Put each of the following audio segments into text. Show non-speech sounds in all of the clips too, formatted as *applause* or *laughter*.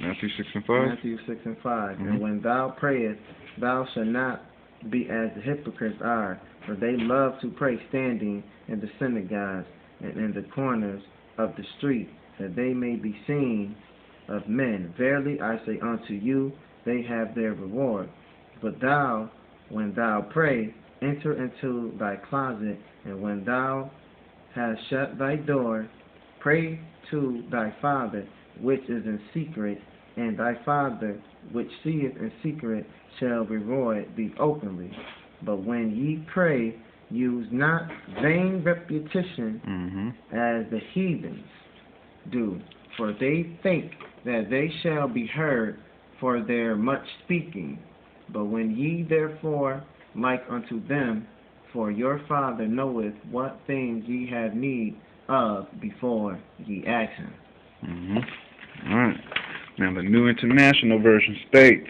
Matthew 6 and 5. Matthew 6 and 5. Mhm. And when thou prayest, thou shalt not be as the hypocrites are, for they love to pray standing in the synagogues and in the corners of the street, that they may be seen of men. Verily I say unto you, they have their reward. But thou, when thou pray, enter into thy closet, and when thou hast shut thy door, pray to thy Father which is in secret, and thy Father which seeth in secret shall reward thee openly. But when ye pray, use not vain repetition Mm-hmm. as the heathens do, for they think that they shall be heard for their much speaking. But when ye therefore like unto them, for your Father knoweth what things ye have need of before ye ask him. Mm-hmm. All right. Now the New International Version states.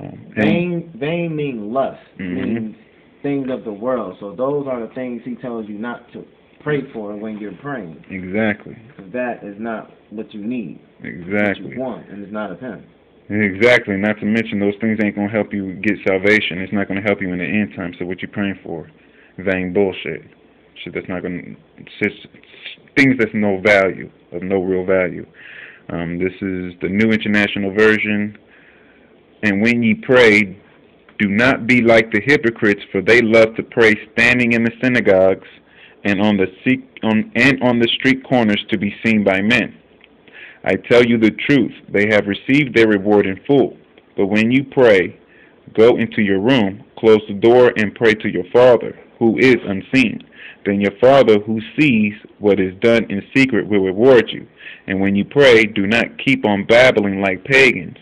Um, Vain, vain mean lust, Mhm. means things of the world. So those are the things he tells you not to pray for when you're praying. exactly. 'Cause that is not what you need, what Exactly. you want, and it's not of him. Exactly. Not to mention those things ain't gonna help you get salvation. It's not gonna help you in the end time. So what you praying for? Vain bullshit. Shit that's not gonna. Things that's no value of no real value. Um, this is the New International Version. And when ye pray, do not be like the hypocrites, for they love to pray standing in the synagogues and on the on and on the street corners to be seen by men. I tell you the truth, they have received their reward in full. But when you pray, go into your room, close the door, and pray to your Father, who is unseen. Then your Father, who sees what is done in secret, will reward you. And when you pray, do not keep on babbling like pagans,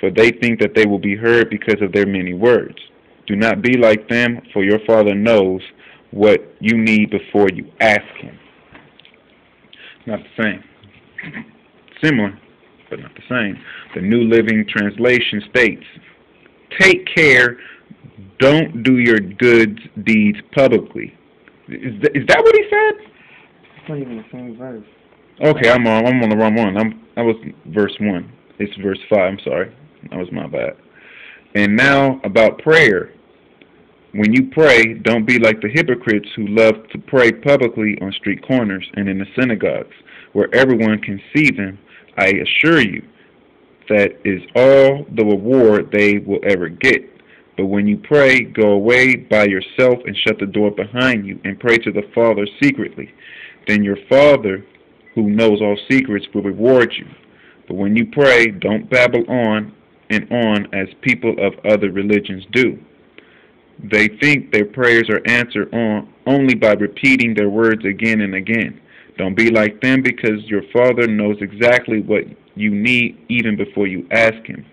for they think that they will be heard because of their many words. Do not be like them, for your Father knows what you need before you ask Him. Not the same. Similar, but not the same. The New Living Translation states, Take care, don't do your good deeds publicly. Is that, is that what he said? It's not even the same verse. Okay, I'm on, I'm on the wrong one. I'm, I was verse 1. It's verse 5, I'm sorry. That was my bad. And now about prayer. When you pray, don't be like the hypocrites who love to pray publicly on street corners and in the synagogues, where everyone can see them. I assure you, that is all the reward they will ever get. But when you pray, go away by yourself and shut the door behind you and pray to the Father secretly. Then your Father, who knows all secrets, will reward you. But when you pray, don't babble on and on as people of other religions do. They think their prayers are answered on only by repeating their words again and again. Don't be like them because your Father knows exactly what you need even before you ask Him.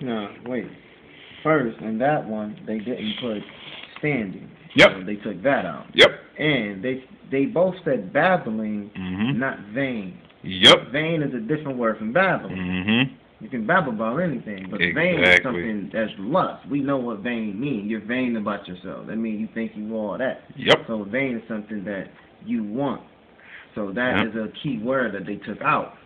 No, wait. First, in that one, they didn't put standing. Yep. So they took that out. Yep. And they they both said babbling, Mhm. not vain. Yep. Vain is a different word from babbling. Mhm. You can babble about anything, but vain is something that's lust. We know what vain means. You're vain about yourself. That means you think you all that. Yep. So vain is something that you want. So that Yep. is a key word that they took out.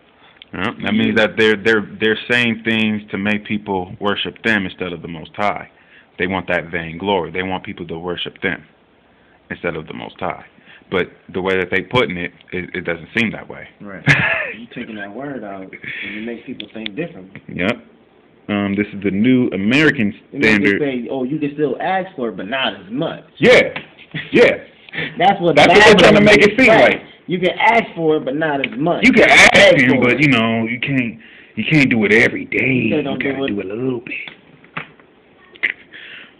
Yeah, that means that they're they're they're saying things to make people worship them instead of the Most High. They want that vain glory. They want people to worship them instead of the Most High. But the way that they putting it, it, it doesn't seem that way. Right. *laughs* you taking that word out, and it makes people think differently. Yep. Um, this is the new American you standard. say, oh, you can still ask for it, but not as much. Yeah. Yeah. *laughs* That's what That's what they're trying to make it seem like. You can ask for it, but not as much. You can ask Beg him, but you know you can't you can't do it every day. You You gotta do it- do it a little bit.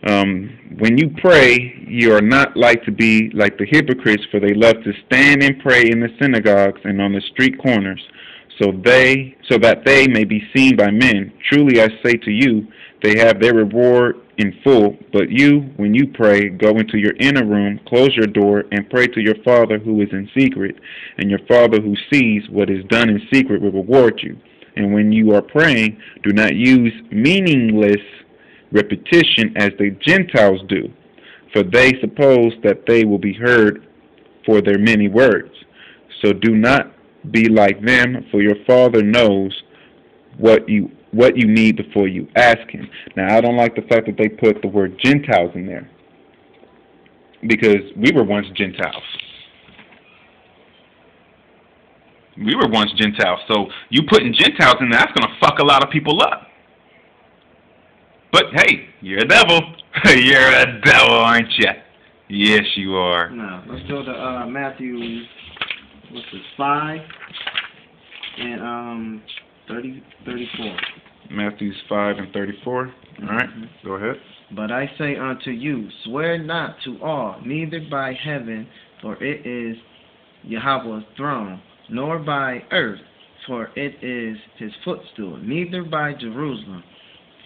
Um, when you pray, you are not like to be like the hypocrites, for they love to stand and pray in the synagogues and on the street corners, so they so that they may be seen by men. Truly I say to you, they have their reward in full. But you, when you pray, go into your inner room, close your door, and pray to your Father who is in secret, and your Father who sees what is done in secret will reward you. And when you are praying, do not use meaningless repetition as the Gentiles do, for they suppose that they will be heard for their many words. So do not be like them, for your Father knows what you what you need before you ask him. Now, I don't like the fact that they put the word Gentiles in there because we were once Gentiles. We were once Gentiles, so you putting Gentiles in there, that's gonna fuck a lot of people up. But hey, you're a devil. *laughs* you're a devil, aren't you? Yes, you are. No, let's go to uh, Matthew. What's this? Five and um thirty thirty-four. Matthew's five and thirty-four. All right, Mhm. go ahead. But I say unto you, swear not to all, neither by heaven, for it is Yahweh's throne, nor by earth, for it is his footstool, neither by Jerusalem,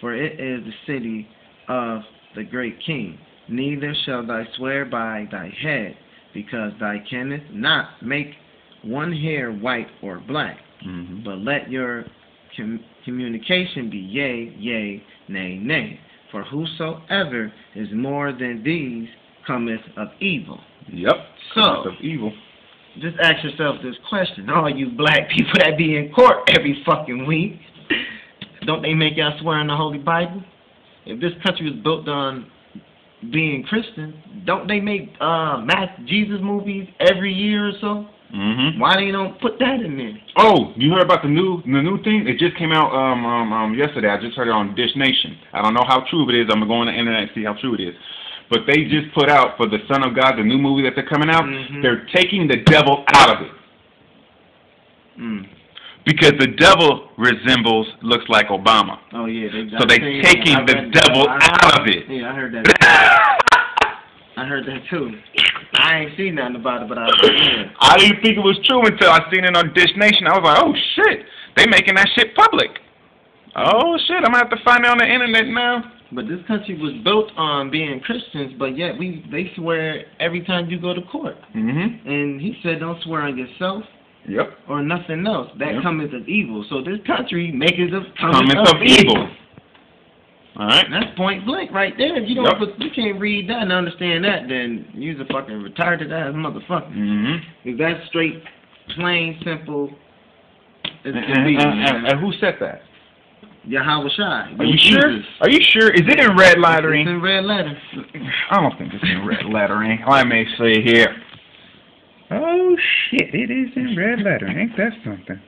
for it is the city of the great king. Neither shall thou swear by thy head, because thou canst not make one hair white or black. Mm-hmm. But let your com- communication be yea, yea, nay, nay. For whosoever is more than these cometh of evil. Yep. So- Of evil. Just ask yourself this question. All you black *laughs* people that be in court every fucking week, don't they make y'all swear in the Holy Bible? If this country was built on being Christian, don't they make uh mass Jesus movies every year or so? Mm-hmm. Why they don't put that in there? Oh, you heard about the new the new thing? It just came out um, um um yesterday. I just heard it on Dish Nation. I don't know how true it is. I'm gonna go on the internet and see how true it is. But they just put out for the Son of God, the new movie that they're coming out. Mhm. They're taking the devil out of it Mm. because the devil resembles looks like Obama. Oh yeah, they So they seen- taking the devil out of it. Yeah, I heard that. *laughs* I heard that too. I ain't seen nothing about it, but I was yeah. I didn't think it was true until I seen it on Dish Nation. I was like, oh shit, they making that shit public. Oh shit, I'm gonna have to find it on the internet now. But this country was built on being Christians, but yet we they swear every time you go to court. Mm-hmm. And he said, don't swear on yourself Yep. or nothing else. That Yep. cometh of evil. So this country maketh of Cometh cometh of evil. All right. That's point blank right there. If you don't, Yep. if you can't read that and understand that, then you's a fucking retarded ass motherfucker. Mm-hmm. If that's straight, plain, simple, as And, can be. and- and- and who said that? Yahawashi. Are you sure? Are you sure? Is it in red It's lettering? in red letter. I don't think it's in red lettering. Let me see here. Oh shit! It is in red lettering. Ain't that something?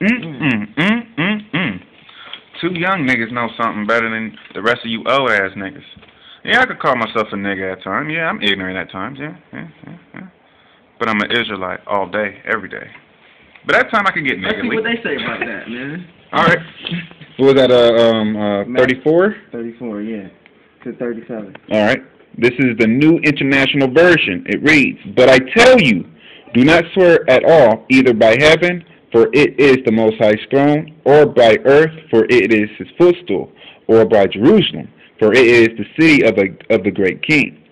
Mm mm mm mm mm. Two young niggas know something better than the rest of you old ass niggas. Yeah, I could call myself a nigga at times. Yeah, I'm ignorant at times. Yeah, yeah, yeah, yeah. But I'm an Israelite all day, every day. But that time I can get Let's see what they say about that, man. All right. *laughs* What was that? Uh, um, uh, thirty-four. 34, yeah. To 37. All right. This is the new international version. It reads, But I tell you, do not swear at all, either by heaven, for it is the Most High's throne, or by earth, for it is his footstool, or by Jerusalem, for it is the city of the, of the great king.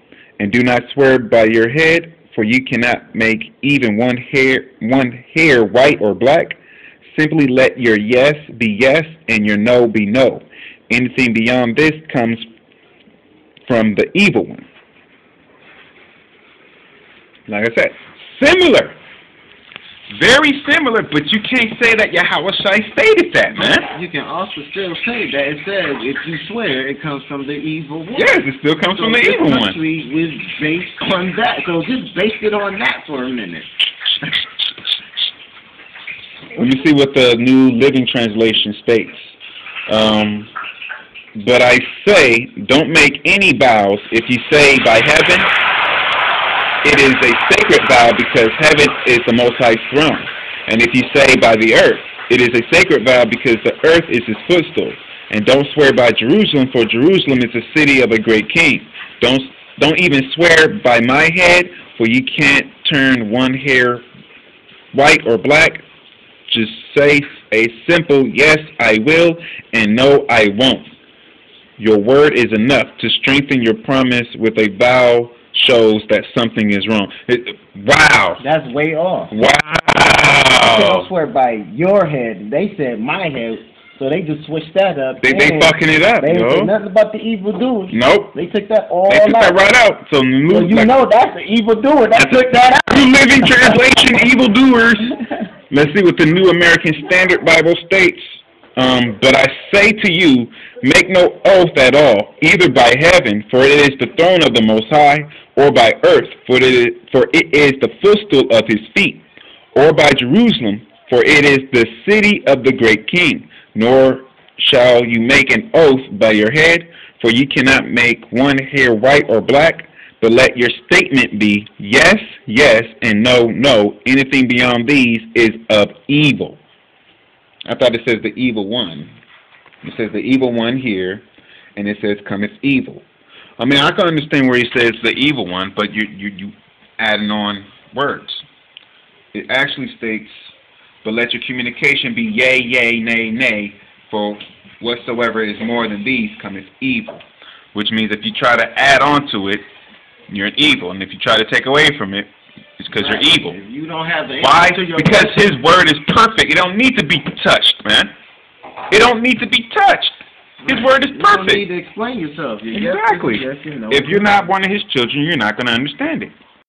And do not swear by your head, for you cannot make even one hair, one hair white or black. Simply let your yes be yes and your no be no. Anything beyond this comes from the evil one. Like I said, similar. Very similar, but you can't say that Yahawashi stated that, man. You can also still say that it says if you swear, it comes from the evil one. Yes, it still comes So from the evil one. country was based on that. So just base it on that for a minute. Let me see what the New Living Translation states. Um, but I say, don't make any vows. If you say by heaven, it is a sacred vow because heaven is the Most High's throne. And if you say by the earth, it is a sacred vow because the earth is his footstool. And don't swear by Jerusalem, for Jerusalem is the city of a great king. Don't don't even swear by my head, for you can't turn one hair white or black. Just say a simple yes, I will, and no, I won't. Your word is enough to strengthen your promise with a vow shows that something is wrong. It, wow. That's way off. You Wow. swear by your head. They said my head, so they just switched that up. They they fucking it up, They ain't said yo. nothing about the evil doers. Nope. They took that all They took that out. right out. So, So you like, know that's the evil doer. They took that out. New Living Translation, *laughs* evildoers. *laughs* Let's see what the New American Standard Bible states. Um, but I say to you, make no oath at all, either by heaven, for it is the throne of the Most High, or by earth, for it is, for it is the footstool of his feet, or by Jerusalem, for it is the city of the great King. Nor shall you make an oath by your head, for you cannot make one hair white or black, but let your statement be yes, yes, and no, no. Anything beyond these is of evil. I thought it says the evil one. It says the evil one here, and it says cometh evil. I mean, I can understand where he says the evil one, but you you you adding on words. It actually states, but let your communication be yea, yea, nay, nay, for whatsoever is more than these cometh evil. Which means if you try to add on to it, you're an evil, and if you try to take away from it, it's because Right. you're evil. If you don't have the Why? Because his word is perfect. It don't need to be touched, man. It don't need to be touched. His word is perfect. You don't need to explain yourself. Your yes Exactly. yes, your no If you're not one of his children, you're not going to understand it.